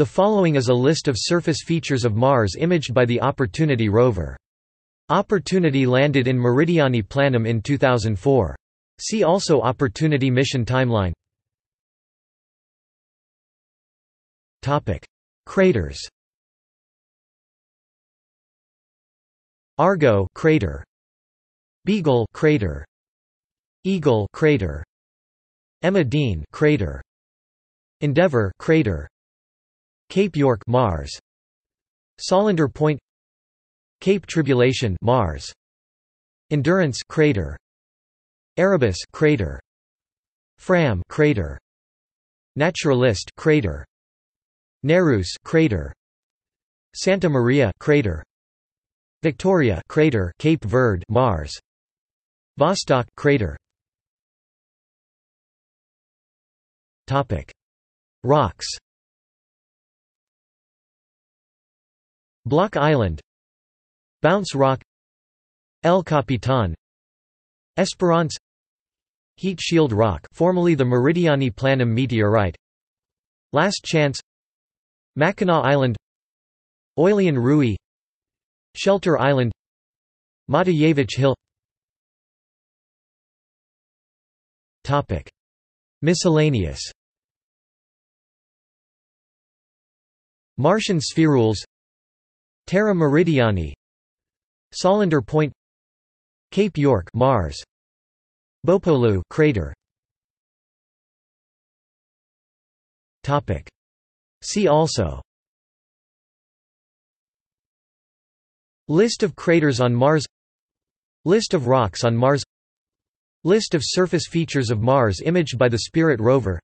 The following is a list of surface features of Mars imaged by the Opportunity rover. Opportunity landed in Meridiani Planum in 2004. See also Opportunity mission timeline. Topic: Craters. Argo crater. Beagle crater. Eagle crater. Emma Dean crater. Endeavour crater Cape York Mars. Solander Point. Cape Tribulation Mars. Endurance crater. Erebus crater. Fram crater. Naturalist crater. Nereus crater. Santa Maria crater. Victoria crater Cape Verde Mars. Vostok crater. Topic. Rocks Block Island Bounce Rock El Capitan Esperance Heat Shield Rock formerly the Meridiani Planum meteorite Last Chance Mackinac Island Oilean Rui Shelter Island Matijevic Hill Topic. Miscellaneous Martian spherules Terra Meridiani Solander Point Cape York Mars Bopolu crater. Topic. See also. List of craters on Mars. List of rocks on Mars. List of surface features of Mars imaged by the Spirit rover.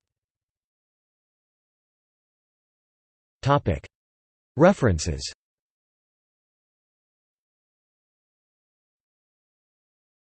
References